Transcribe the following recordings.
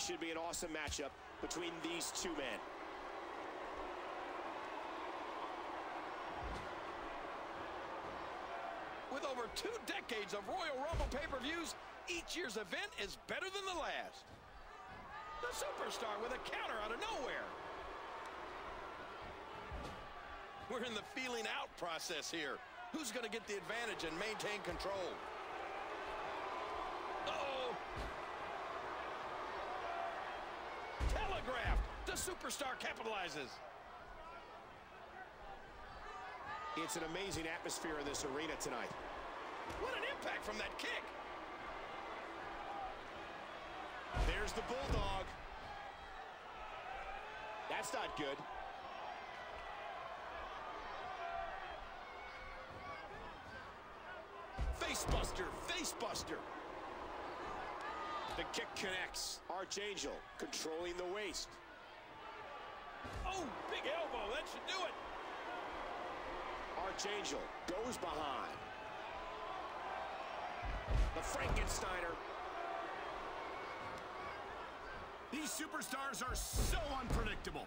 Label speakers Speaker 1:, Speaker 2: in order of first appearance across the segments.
Speaker 1: this should be an awesome matchup between these two men.
Speaker 2: With over two decades of Royal Rumble pay-per-views, each year's event is better than the last. The Superstar with a counter out of nowhere. We're in the feeling out process here. Who's going to get the advantage and maintain control? Superstar capitalizes.
Speaker 1: It's an amazing atmosphere in this arena tonight.
Speaker 2: What an impact from that kick.
Speaker 1: There's the Bulldog. That's not good.
Speaker 2: Facebuster, facebuster.
Speaker 1: The kick connects. Archangel controlling the waist.
Speaker 2: Oh, big elbow, that should do it.
Speaker 1: Archangel goes behind. The Frankensteiner.
Speaker 3: These superstars are so unpredictable.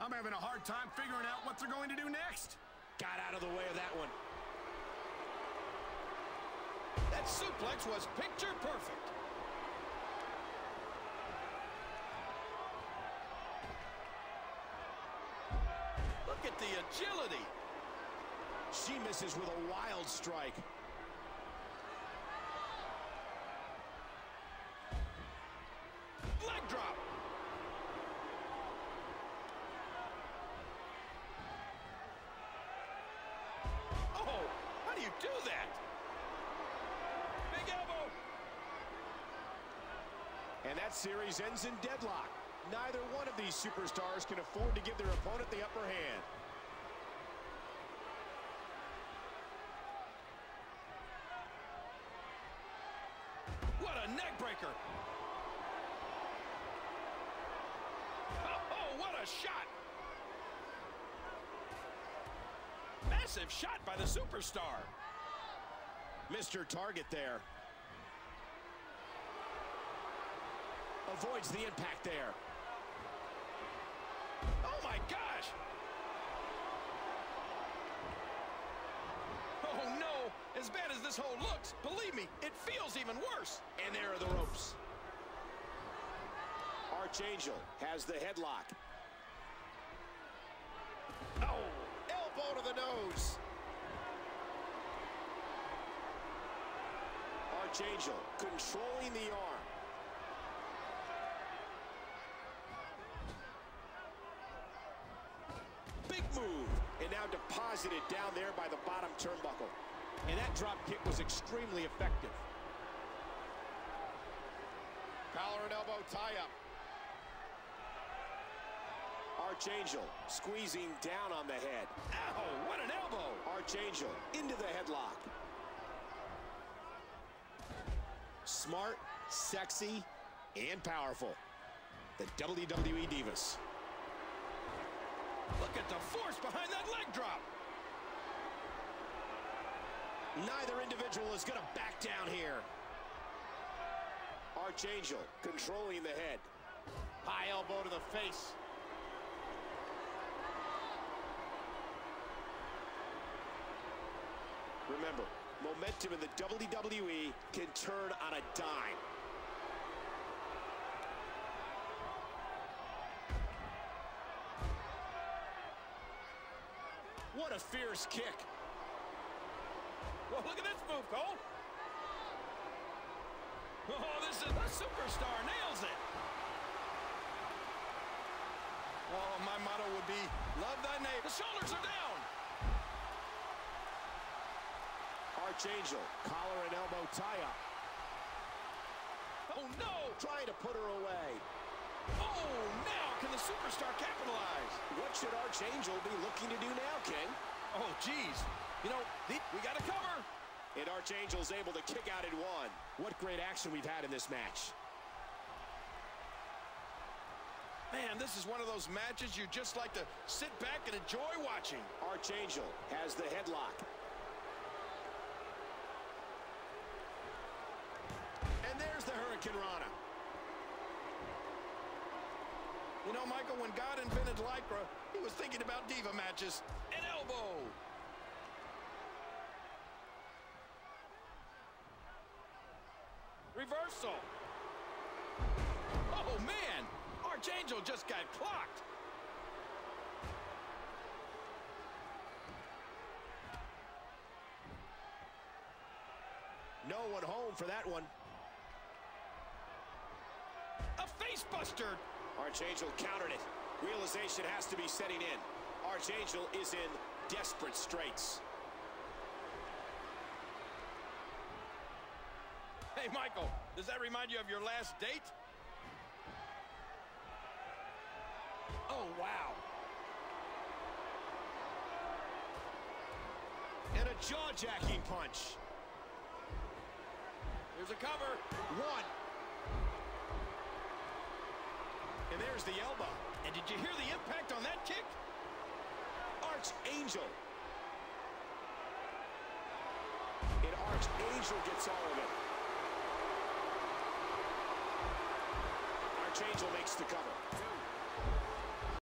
Speaker 3: I'm having a hard time figuring out what they're going to do next.
Speaker 1: Got out of the way of that one.
Speaker 2: That suplex was picture perfect. Agility.
Speaker 1: She misses with a wild strike.
Speaker 2: Leg drop. Oh, how do you do that? Big elbow.
Speaker 1: And that series ends in deadlock. Neither one of these superstars can afford to give their opponent the upper hand.
Speaker 2: What a. Oh, what a shot. Massive shot by the superstar.
Speaker 1: Mr. Target there. Avoids the impact there.
Speaker 2: Oh, my gosh. Oh, no. As bad as this hole looks, believe me, it feels even worse.
Speaker 1: And there are the ropes. Archangel has the headlock. Oh, elbow to the nose. Archangel controlling the arm. Big move. And now deposited down there by the bottom turnbuckle. And that drop kick was extremely effective. Collar and elbow tie-up. Archangel squeezing down on the head.
Speaker 2: Ow, what an elbow.
Speaker 1: Archangel into the headlock. Smart, sexy, and powerful. The WWE Divas.
Speaker 2: Look at the force behind that leg drop.
Speaker 1: Neither individual is going to back down here. Archangel controlling the head. High elbow to the face. Remember, momentum in the WWE can turn on a dime. What a fierce kick.
Speaker 2: Well, look at this move, Cole. Oh, this is a superstar. Nails it. Oh, my motto would be, love thy neighbor. The shoulders are down.
Speaker 1: Archangel, collar and elbow tie-up.
Speaker 2: Oh, no.
Speaker 1: Trying to put her away.
Speaker 2: Oh, now can the superstar capitalize?
Speaker 1: What should Archangel be looking to do now, King?
Speaker 2: Oh, geez. You know, we got to cover.
Speaker 1: And Archangel's able to kick out in one. What great action we've had in this match.
Speaker 2: Man, this is one of those matches you just like to sit back and enjoy watching.
Speaker 1: Archangel has the headlock. And there's the Hurricanrana.
Speaker 2: You know, Michael, when God invented Lycra, he was thinking about diva matches. An elbow. Reversal. Oh, man. Archangel just got clocked.
Speaker 1: No one home for that one.
Speaker 2: A facebuster.
Speaker 1: Archangel countered it. Realization has to be setting in. Archangel is in desperate straits.
Speaker 2: Hey, Michael, does that remind you of your last date? Oh, wow.
Speaker 1: And a jaw-jacking punch.
Speaker 2: Here's a cover.
Speaker 1: One. And there's the elbow.
Speaker 2: And did you hear the impact on that kick?
Speaker 1: Archangel. And Archangel gets all of it. Archangel makes the cover.